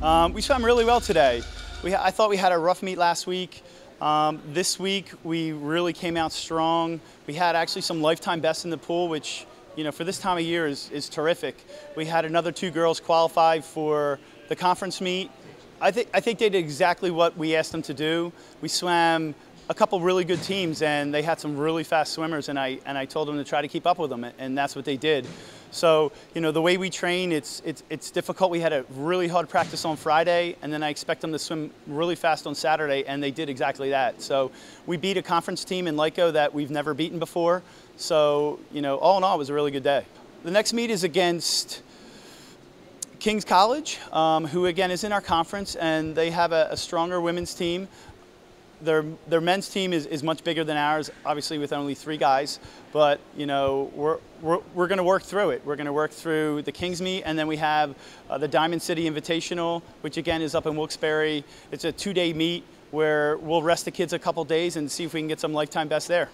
We swam really well today. We, I thought we had a rough meet last week. Um, this week we really came out strong. We had actually some lifetime bests in the pool, which you know for this time of year is, is terrific. We had another two girls qualify for the conference meet. I think I think they did exactly what we asked them to do. We swam a couple really good teams and they had some really fast swimmers and I, and I told them to try to keep up with them and that's what they did. So, you know, the way we train, it's, it's, it's difficult. We had a really hard practice on Friday and then I expect them to swim really fast on Saturday and they did exactly that. So we beat a conference team in Lyco that we've never beaten before. So, you know, all in all, it was a really good day. The next meet is against King's College, um, who again is in our conference, and they have a, a stronger women's team their their men's team is, is much bigger than ours, obviously with only three guys. But you know we're we're, we're going to work through it. We're going to work through the Kings meet, and then we have uh, the Diamond City Invitational, which again is up in Wilkes-Barre. It's a two-day meet where we'll rest the kids a couple days and see if we can get some lifetime best there.